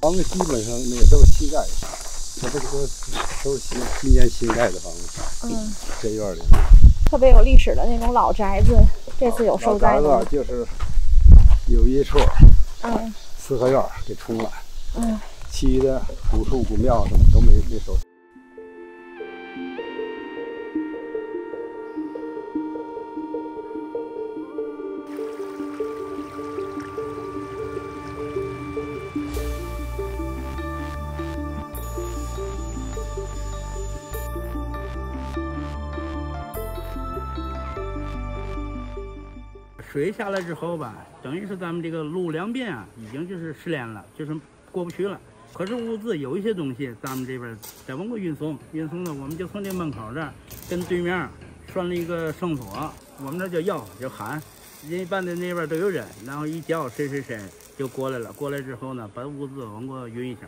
房子基本上那个都是新盖的，它这个都都是新今年新盖的房子。嗯，这院里特别有历史的那种老宅子，这次有受灾老吗宅？子就是有一处嗯四合院给冲了，嗯，其余的古树古庙什么都没没受。水下来之后吧，等于是咱们这个路两边啊，已经就是失联了，就是过不去了。可是物资有一些东西，咱们这边在往过运送，运送呢，我们就从这门口这儿跟对面拴了一个绳索，我们这叫要就喊，人一般的那边都有人，然后一叫谁谁谁就过来了，过来之后呢，把物资往过运一下。